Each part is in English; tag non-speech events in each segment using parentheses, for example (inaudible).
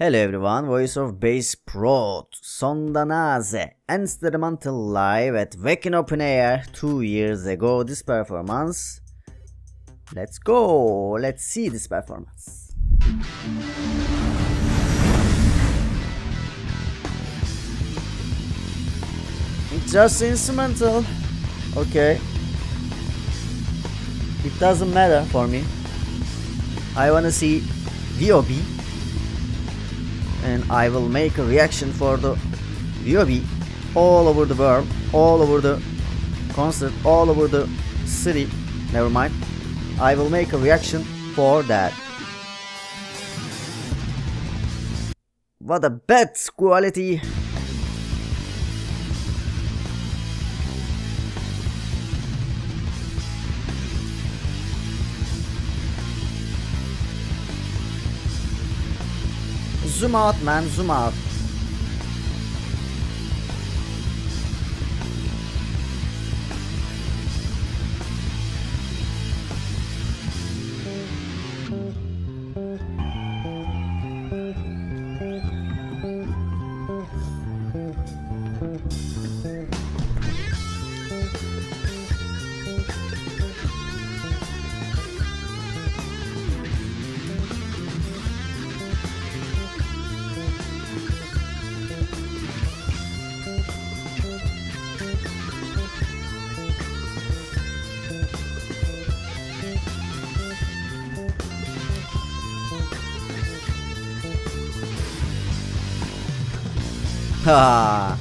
Hello everyone, Voice of Bass Prod, Sundanese, instrumental live at Wacken Open Air two years ago. This performance, let's go, let's see this performance. It's Just instrumental, okay. It doesn't matter for me. I wanna see VOB and I will make a reaction for the VOB all over the world, all over the concert, all over the city. Never mind. I will make a reaction for that. What a bad quality Zoom out, man. Zoom out. (laughs) I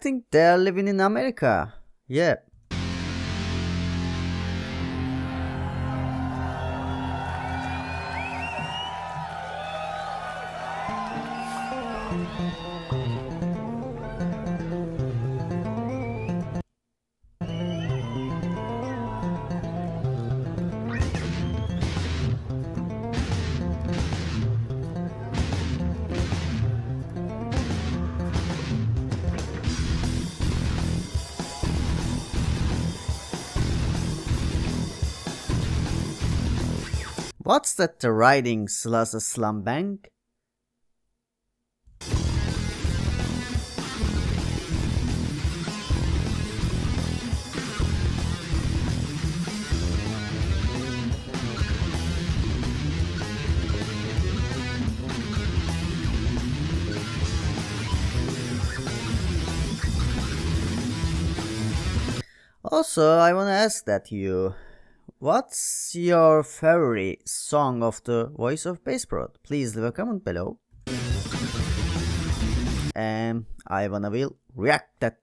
think they are living in America. Yeah. What's that the writing slash slum bank? Also, I wanna ask that you What's your favorite song of the Voice of Baceprot? Please leave a comment below. And I wanna will react that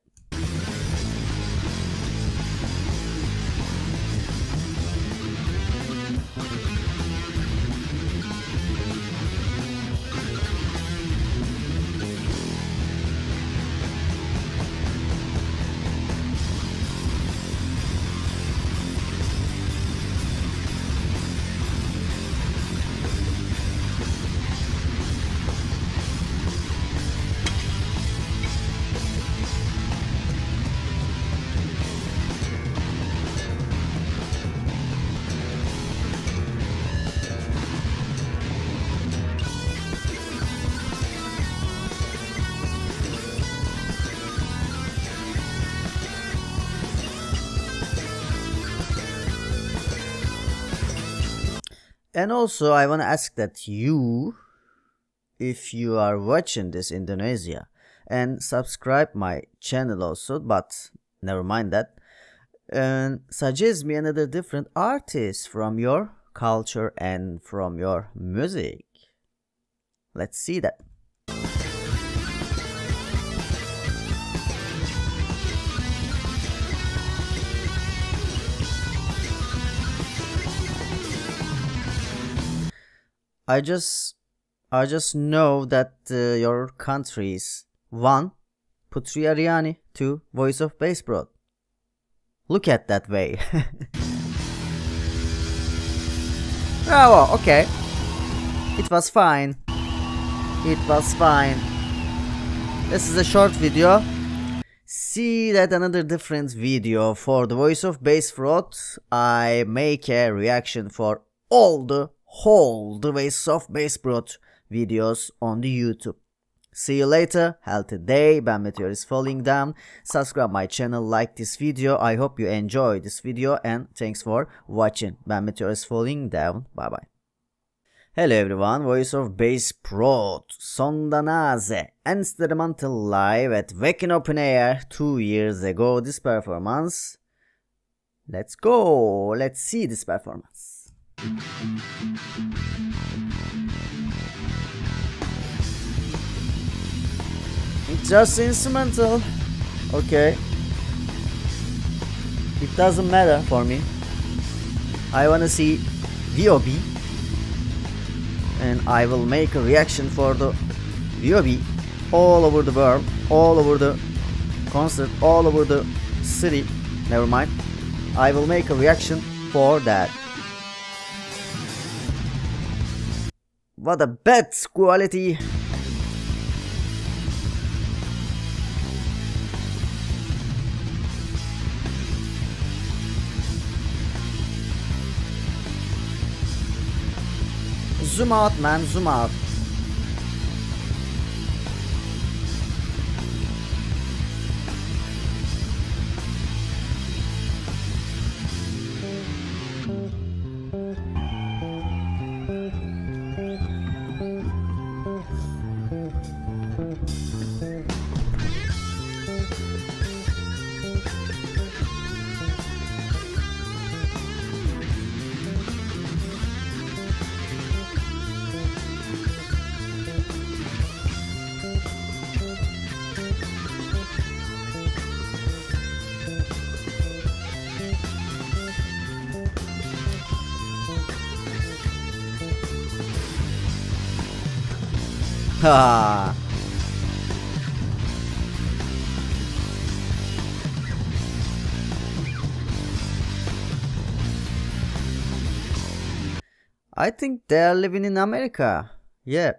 And also, I want to ask that you, if you are watching this Indonesia, and subscribe my channel also, but never mind that, and suggest me another different artist from your culture and from your music. Let's see that. I just I just know that uh, your countries one Putri Ariani, two Voice of Baceprot. Look at that way. (laughs) Bravo, okay. It was fine. It was fine. This is a short video. see that another different video for the voice of Baceprot I make a reaction for all the whole the voice of Baceprot videos on the YouTube. See you later. Healthy day. Ben Meteor is falling down. Subscribe my channel. Like this video. I hope you enjoy this video and thanks for watching. Ben Meteor is falling down. Bye bye. Hello everyone, Voice of Bass Prod, Sundanese, instrumental live at Wacken Open Air two years ago. This performance, let's go, let's see this performance. Just instrumental, okay. It doesn't matter for me. I wanna see VOB and I will make a reaction for the VOB all over the world, all over the concert, all over the city. Never mind. I will make a reaction for that. What a bad quality Zoom out, man. Zoom out. (laughs) I think they are living in America. Yeah.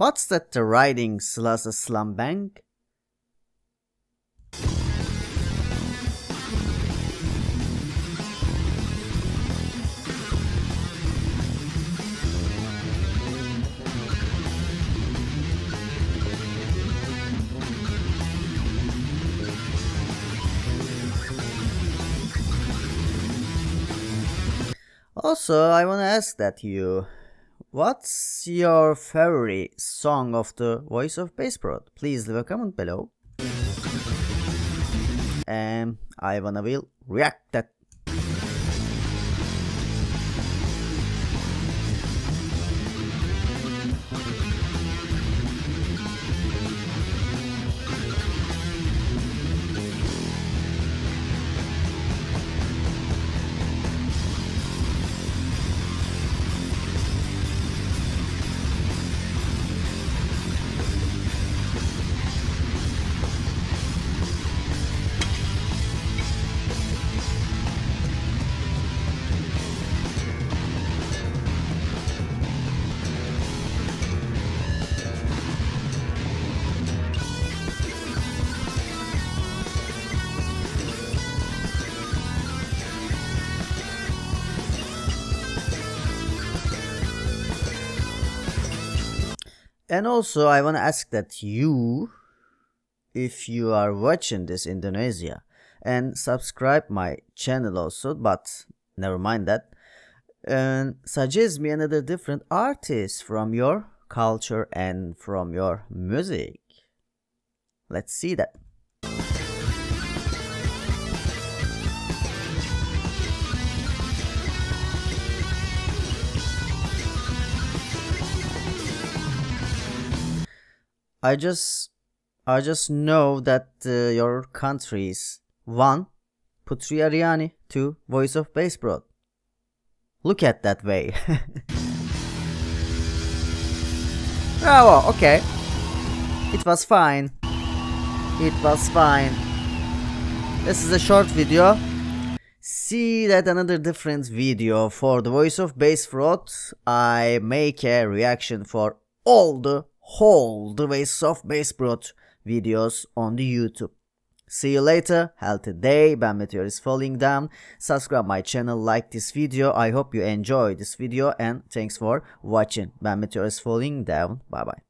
What's that the writing slash slum bank? Also, I wanna ask that you What's your favorite song of the Voice of Baceprot? Please leave a comment below. And I wanna will react that And also, I want to ask that you, if you are watching this Indonesia, and subscribe my channel also, but never mind that, and suggest me another different artist from your culture and from your music. Let's see that. I just I just know that uh, your countries one Putri Ariani, two Voice of Baceprot. Look at that way. (laughs) Bravo, okay. It was fine. It was fine. This is a short video. See that another different video for the voice of Baceprot. I make a reaction for all the whole the ways of fraud videos on the YouTube. See you later. Healthy day. Ben Meteor is falling down. Subscribe my channel. Like this video. I hope you enjoy this video and thanks for watching. Ben Meteor is falling down. Bye bye.